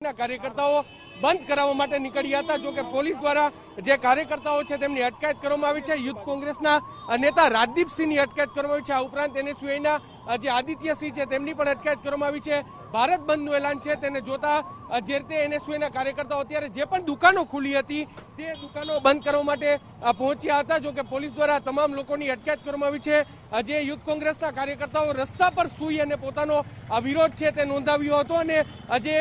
ના કાર્યકર્તાઓ બંધ કરાવવા માટે નીકળ્યા હતા. જોકે પોલીસ દ્વારા જે કાર્યકર્તાઓ છે તેમની અટકાયત કરવામાં આવી છે. યુથ કોંગ્રેસના નેતા રાજદીપસિંહની અટકાયત કરવામાં આવી છે. આ ઉપરાંત એનએસયુઆઈના જે આદિત્યસિંહ છે તેમની પણ અટકાયત કરવામાં આવી છે. ભારત બંધનું એલાન છે. તેને જોતા જે રીતે એનએસયુઆઈના કાર્યકર્તાઓ અત્યારે જે પણ દુકાનો ખુલી હતી, તે દુકાનો બંધ કરવા માટે પહોંચ્યા હતા. જોકે પોલીસ દ્વારા તમામ લોકોની અટકાયત કરવામાં આવી છે. જે યુથ કોંગ્રેસના કાર્યકર્તાઓ રસ્તા પર સૂઈ અને પોતાનો વિરોધ છે તે નોંધાવ્યો હતો. અને જે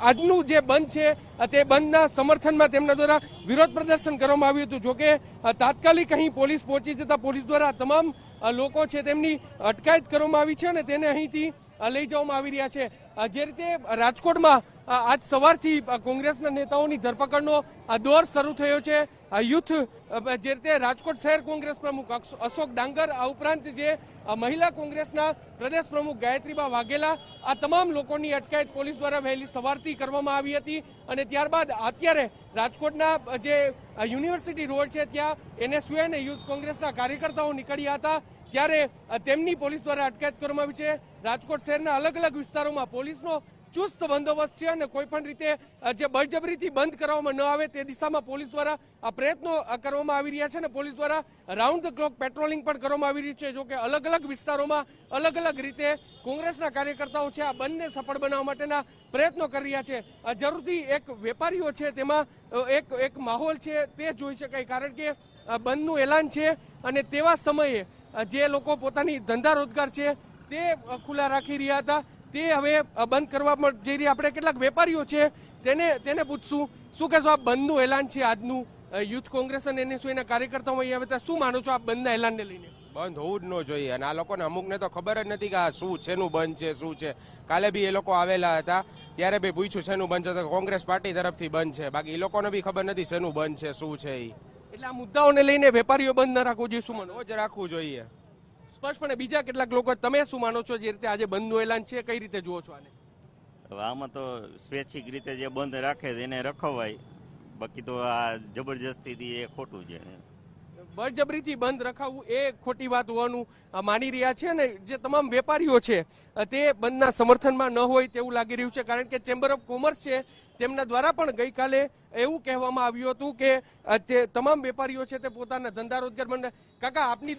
આજનું જે બંધ છે તે બંધના સમર્થનમાં તેમના દ્વારા વિરોધ પ્રદર્શન કરવામાં આવ્યું હતું. જોકે તાત્કાલિક અહીં પોલીસ પહોંચી જતા પોલીસ દ્વારા તમામ લોકો છે તેમની અટકાયત કરવામાં આવી છે અને તેને અહીંથી લઈ જવામાં આવી રહ્યા છે. જે રીતે રાજકોટમાં આજ સવારથી કોંગ્રેસના નેતાઓની ધરપકડનો દોર શરૂ થયો છે. યુથ જે રીતે રાજકોટ શહેર કોંગ્રેસ પ્રમુખ અશોક ડાંગર, આ ઉપરાંત જે મહિલા કોંગ્રેસના પ્રદેશ પ્રમુખ ગાયત્રીબા વાઘેલા, આ તમામ લોકોની અટકાયત પોલીસ દ્વારા વહેલી સવારથી કરવામાં આવી હતી અને ત્યારબાદ અત્યારે રાજકોટના જે યુનિવર્સિટી રોડ છે, ત્યાં એનએસયુએ અને યુથ કોંગ્રેસના કાર્યકર્તાઓ નીકળ્યા હતા. ત્યારે તેમની પોલીસ દ્વારા અટકાયત કરવામાં આવી છે. રાજકોટ શહેરના અલગ અલગ વિસ્તારોમાં પોલીસનો ચુસ્ત બંદોબસ્ત છે અને કોઈ પણ રીતે જે બળજબરીથી બંધ કરવામાં ન આવે તે દિશામાં પોલીસ દ્વારા આ પ્રયત્નો કરવામાં આવી રહ્યા છે અને પોલીસ દ્વારા રાઉન્ડ ધ ક્લોક પેટ્રોલિંગ પણ કરવામાં આવી રહ્યું છે. જો કે અલગ અલગ વિસ્તારોમાં અલગ અલગ રીતે કોંગ્રેસના કાર્યકર્તાઓ છે આ બંને સફળ બનાવવા માટેના પ્રયત્નો કરી રહ્યા છે. જરૂરથી એક વેપારીઓ છે તેમાં એક એક માહોલ છે તે જોઈ શકાય કારણ કે બંધનું એલાન છે અને તેવા સમયે જે લોકો પોતાની ધંધા રોજગાર છે તે ખુલ્લા રાખી રહ્યા હતા. તે હવે બંધ કરવા જઈ રહ્યા. આપણે કેટલાક વેપારીઓ છે તેને તેને પૂછશું. શું કહેશો આ બંધનું એલાન છે આજનું? યુથ કોંગ્રેસ અને એનએસયુના કાર્યકર્તાઓ અહીં આવે ત્યાં શું માનો છો આ બંધના એલાનને લઈને? બંધ હોવું જ ન જોઈએ. અને આ લોકોને અમુકને તો ખબર જ નથી કે આ શું છેનું બંધ છે શું છે. કાલે બી એ લોકો આવેલા હતા. ત્યારે બી પૂછ્યું શેનું બંધ છે. તો કોંગ્રેસ પાર્ટી તરફથી બંધ છે. બાકી એ લોકોને બી ખબર નથી શેનું બંધ છે શું છે એ એટલે આ મુદ્દાઓને લઈને વેપારીઓ બંધ ન રાખવું જોઈએ શું મને? રોજ રાખવું જોઈએ. સ્પષ્ટપણે બીજા કેટલાક લોકો તમે શું માનો છો જે રીતે આજે બંધનું એલાન છે? કઈ રીતે જુઓ છો આને? હવે આમાં તો સ્વૈચ્છિક રીતે જે બંધ રાખે છે એને રખવાય. બાકી તો આ જબરજસ્તીથી એ ખોટું છે. બળજબરીથી બંધ રખાવવું એ ખોટી વાત હોવાનું માની રહ્યા છે અને જે તમામ વેપારીઓ છે તે બંધના સમર્થનમાં ન હોય તેવું લાગી રહ્યું છે. કારણ કે ચેમ્બર ઓફ કોમર્સ છે તેમના દ્વારા પણ ગઈકાલે એવું કહેવામાં આવ્યું હતું કે તમામ વેપારીઓ છે તે પોતાના ધંધા રોજગાર બંધ કાકા આપની